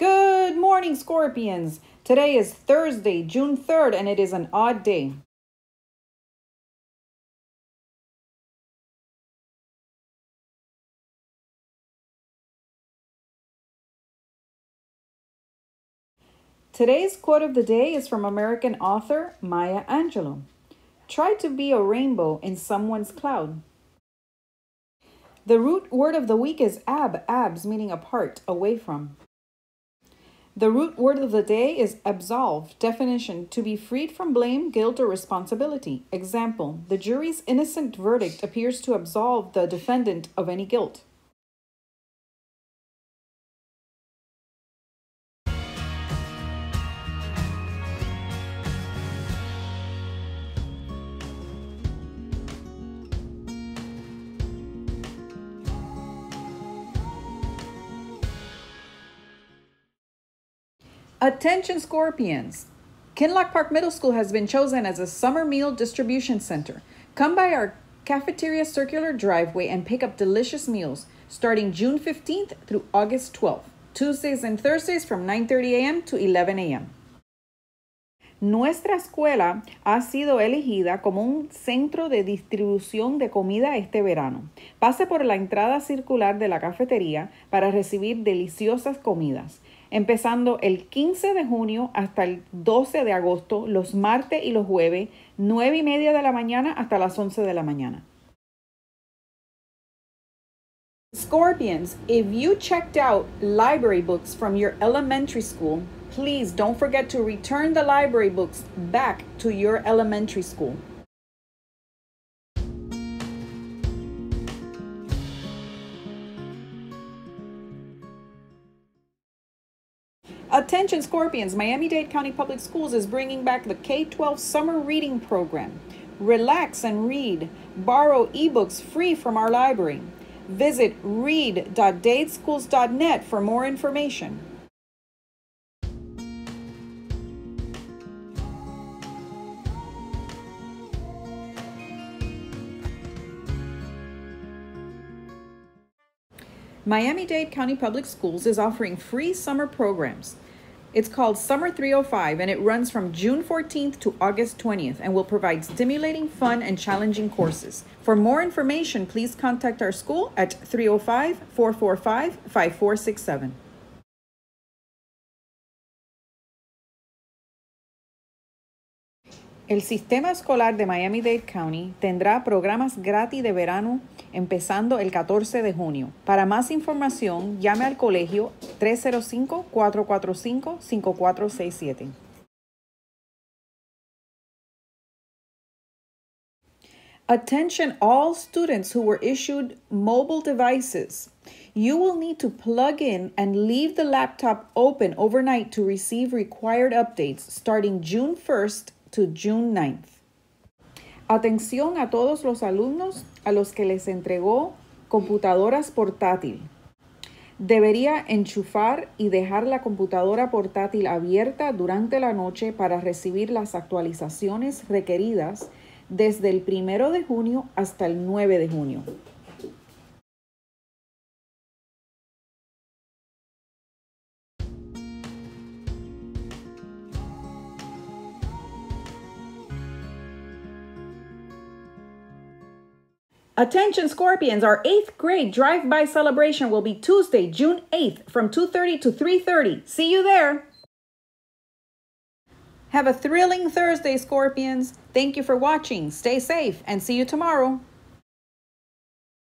Good morning, Scorpions. Today is Thursday, June 3rd, and it is an odd day. Today's quote of the day is from American author Maya Angelou. Try to be a rainbow in someone's cloud. The root word of the week is ab, abs, meaning apart, away from. The root word of the day is absolve. Definition to be freed from blame, guilt, or responsibility. Example The jury's innocent verdict appears to absolve the defendant of any guilt. Attention Scorpions! Kinloch Park Middle School has been chosen as a summer meal distribution center. Come by our cafeteria circular driveway and pick up delicious meals starting June 15th through August 12th, Tuesdays and Thursdays from 9:30 a.m. to 11 a.m. Nuestra escuela ha sido elegida como un centro de distribución de comida este verano. Pase por la entrada circular de la cafetería para recibir deliciosas comidas empezando el 15 de junio hasta el 12 de agosto, los martes y los jueves, 9 y media de la mañana hasta las 11 de la mañana. Scorpions, if you checked out library books from your elementary school, please don't forget to return the library books back to your elementary school. Attention Scorpions, Miami-Dade County Public Schools is bringing back the K-12 summer reading program. Relax and read. Borrow ebooks free from our library. Visit read.dadeschools.net for more information. Miami Dade County Public Schools is offering free summer programs. It's called Summer 305 and it runs from June 14th to August 20th and will provide stimulating, fun, and challenging courses. For more information, please contact our school at 305 445 5467. El sistema escolar de Miami-Dade County tendrá programas gratis de verano empezando el 14 de junio. Para más información, llame al colegio 305-445-5467. Attention all students who were issued mobile devices. You will need to plug in and leave the laptop open overnight to receive required updates starting June 1st to June 9th. Atención a todos los alumnos a los que les entregó computadoras portátil. Debería enchufar y dejar la computadora portátil abierta durante la noche para recibir las actualizaciones requeridas desde el 1 de junio hasta el 9 de junio. Attention Scorpions, our 8th grade drive-by celebration will be Tuesday, June 8th from 2:30 to 3:30. See you there. Have a thrilling Thursday, Scorpions. Thank you for watching. Stay safe and see you tomorrow.